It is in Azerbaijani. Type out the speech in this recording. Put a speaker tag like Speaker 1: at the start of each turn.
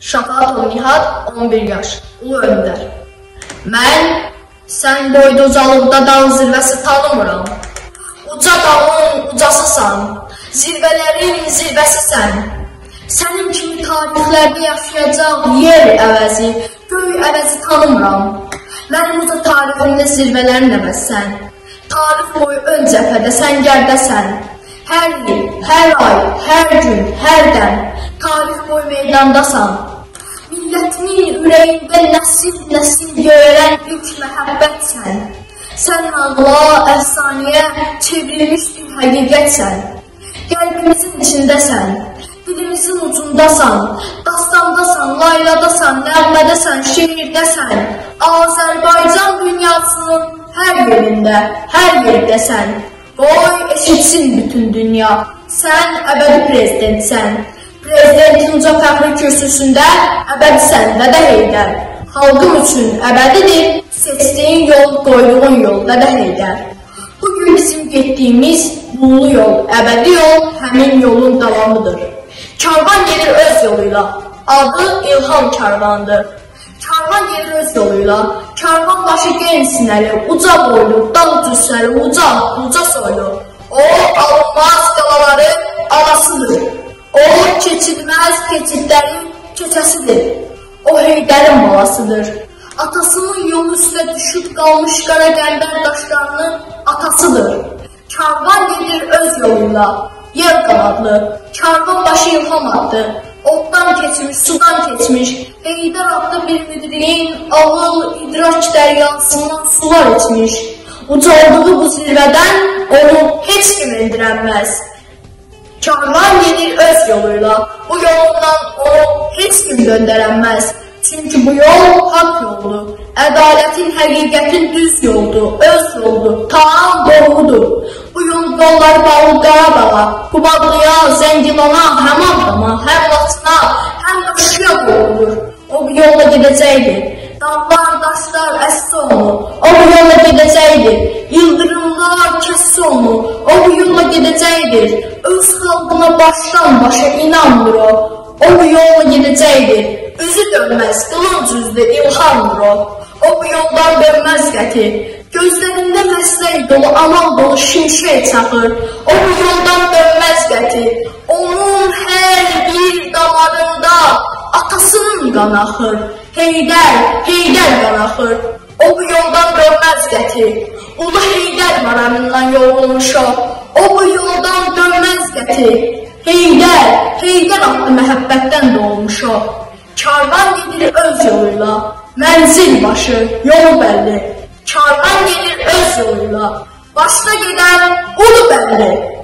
Speaker 1: Şafatov Nihat, 11 yaş, Ulu Öndər. Mən sən boyda ucalıqda dağ zirvəsi tanımıram. Uca dağın ucasısan, zirvələrin zirvəsisən. Sənin kimi tarixlərdə yaşayacaq yer əvəzi, göy əvəzi tanımıram. Mənim uca tariximdə zirvələrin əvəzsən. Tarix boyu ön cəbhədə sən gərdəsən. Hər il, hər ay, hər gün, hər dəm tarix boyu meydandasan. Millətimin ürəyində nəsil-nəsil göyərən ilk məhəbbətsən. Sən nağla, əfsanəyə çevrilmiş bir həqiqətsən. Qəlbimizin içindəsən, dilimizin ucundasan, dastandasan, layladasan, nəğmədəsən, şeirdəsən. Azərbaycan dünyasının hər yerində, hər yerdəsən. Qoy eşitsin bütün dünya. Sən əbədi prezidentsən. Prezidentin uca fəxri kürsüsündə əbədisən, Dədə Heydər. Xalqım üçün əbədidir, seçdiyin yol, qoyduğun yol, Dədə Heydər. Bugün bizim getdiyimiz nurlu yol, əbədi yol həmin yolun davamıdır. Karvan gedir öz yoluyla, adı İlham Karvandır. Karvan gedir öz yoluyla, karvan başı gen sinəli, uca boylu, dal cüssəli, uca, uca soylu. O alınmaz qalaları anasıdır. O keçilməz keçidlərin keçəsidir. O heydərin balasıdır. Atasının yolu üstə düşüb qalmış qara qəndər daşlarının atasıdır. Karvan gedir öz yoluyla, yer qanadlı, karvan başı ilham atdı. Otdan keçmiş, sudan keçmiş, Heydər adlı bir müdriyin ağıl, idrak dəryasından sular içmiş. Ucaldığı bu zirvədən onu heç kim endirənməz. Karvan gedir öz yoluyla, bu yolundan onu heç kim döndərənməz. Çünki bu yol haqq yoldur, ədalətin, həqiqətin düz yoldur, öz yoldur, tam doğrudur. Bu yol yolları bağlı Qarabağa, Qubadlıya, Zəngilana, həm Ağdama, həm Laçına, həm Şuşaya doğrudur. O bu yolla gedəcəkdir. Dağlar, daşlar əsdi onu, o bu yolla gedəcəkdir. İldırımlar kəssi onu, o bu yolla gedəcəkdir. Öz xalqına başdan başa inanmır o, o bu yolla gedəcəkdir. Üzü dönməz, qılınc üzlü ilhamdır o. O bu yoldan dönməz qəti. Gözlərində məslək dolu, amal dolu şimşək çaxır. O bu yoldan dönməz qəti. Onun hər bir damarında atasının qanı axır. Heydər, Heydər qanı axır. O bu yoldan dönməz qəti. Ulu Heydər maramından yorulmuş o. Bu yoldan dönməz qəti. Heydər, Heydər adlı məhəbbətdən doğmuş o. Karvan gedir öz yoluyla, mənzil başı, yol bəlli. Karvan gedir öz yoluyla, başda gedən ulu bəlli.